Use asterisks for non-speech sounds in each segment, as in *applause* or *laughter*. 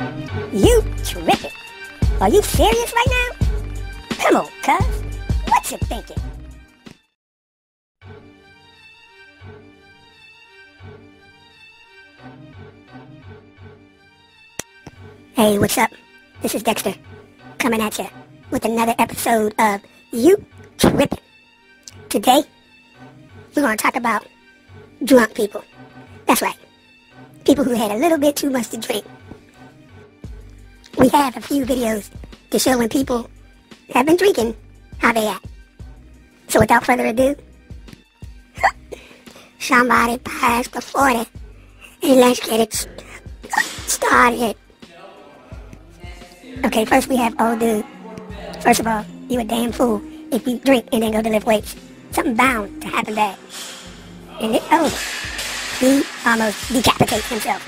You tripping. Are you serious right now? Come on, cuz. What you thinking? Hey, what's up? This is Dexter, coming at you with another episode of You Tripping. Today, we're going to talk about drunk people. That's right. People who had a little bit too much to drink. We have a few videos to show when people have been drinking how they act. So without further ado, *laughs* somebody pass the 40 and let's get it started. Okay, first we have old dude. First of all, you a damn fool if you drink and then go to lift weights. Something bound to happen bad. And it, oh, he almost decapitates himself.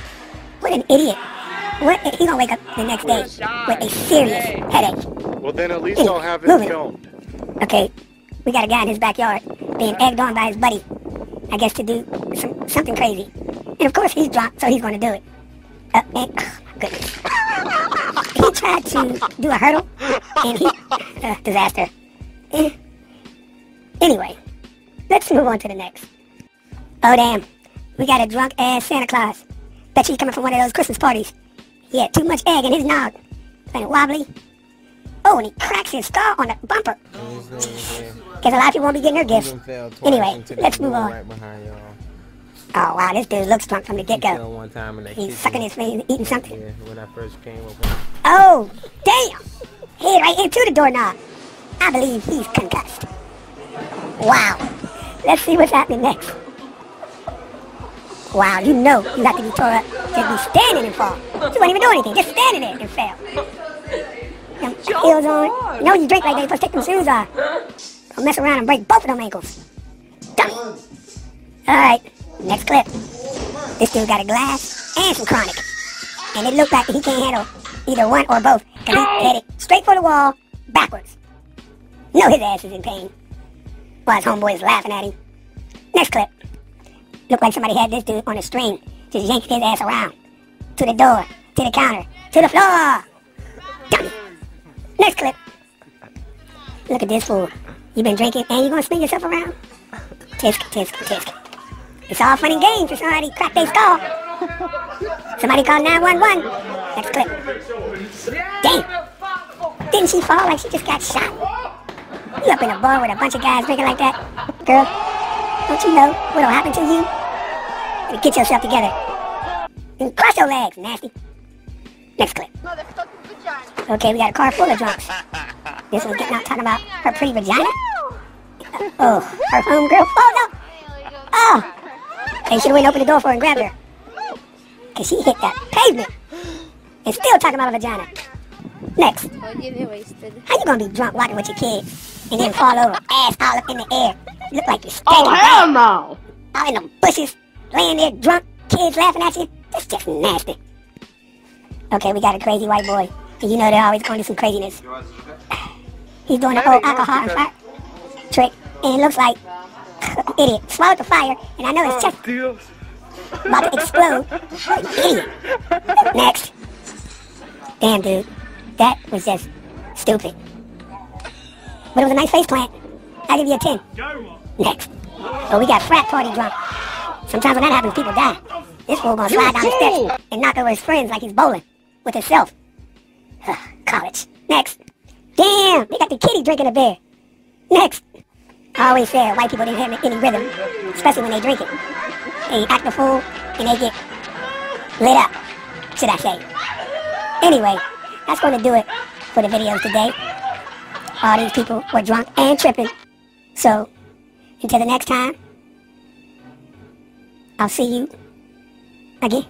What an idiot. What, he gonna wake up the next day with a serious headache. Well, then at least I'll have it filmed. Okay, we got a guy in his backyard being egged on by his buddy, I guess to do some, something crazy. And of course he's drunk, so he's going to do it. Uh, and, oh my goodness. *laughs* he tried to do a hurdle, and he, *laughs* uh, disaster. Eh. Anyway, let's move on to the next. Oh damn, we got a drunk ass Santa Claus. Bet you he's coming from one of those Christmas parties. He had too much egg in his nog. Of wobbly. Oh, and he cracks his skull on the bumper. Because a lot of people won't be getting their gifts. Anyway, let's move on. Right. Oh wow, this dude looks drunk from the get-go. He's kitchen. sucking his face eating something. Yeah, when I first came. Oh, damn! Hit right into the doorknob. I believe he's concussed. Wow. Let's see what's happening next. Wow, you know you got to be tore up. Just be standing and fall. You won't even do anything. Just standing there and fell. Them heels on. You know you drink like that, you supposed to take them shoes off. Don't mess around and break both of them ankles. Dummy. Alright, next clip. This dude got a glass and some chronic. And it looked like he can't handle either one or both. Because he headed straight for the wall, backwards. No, his ass is in pain. While his homeboy is laughing at him. Next clip. Looked like somebody had this dude on a string, just yanking his ass around. To the door, to the counter, to the floor. Dummy. Next clip. Look at this fool. You been drinking and you gonna swing yourself around? Tisk, tisk, tisk. It's all fun and games for somebody crack their skull. Somebody call 911. Next clip. Damn. Didn't she fall like she just got shot? You up in a bar with a bunch of guys drinking like that? Girl, don't you know what'll happen to you? Get yourself together. And cross your legs, nasty. Next clip. Okay, we got a car full of drunks. This one's getting out talking about her pretty vagina. Uh, oh, her homegirl. Oh, no. Oh. They should have went and opened the door for her and grabbed her. Because she hit that pavement. And still talking about a vagina. Next. I'll get it wasted. How you gonna be drunk walking with your kids and then fall over, ass all up in the air? You look like you're stinking Oh, hell bad. no! All in the bushes, laying there drunk, kids laughing at you. That's just nasty. Okay, we got a crazy white boy. And you know they're always going to do some craziness. He's doing the old alcohol and fire trick, and it looks like *laughs* idiot. Swallowed the fire, and I know his chest about to explode. Idiot. *laughs* Next. Damn, dude. That was just stupid. But it was a nice face plant. I'll give you a 10. Next. Oh, we got frat party drunk. Sometimes when that happens, people die. This fool gonna slide down the steps and knock over his friends like he's bowling with himself. College. Next. Damn, they got the kitty drinking a beer. Next. I always said white people didn't have any rhythm, especially when they drink it. They act a fool and they get lit up, should I say. Anyway, that's going to do it for the videos today. All these people were drunk and tripping. So, until the next time, I'll see you again.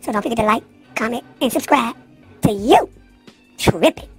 So don't forget to like, comment, and subscribe to you tripping.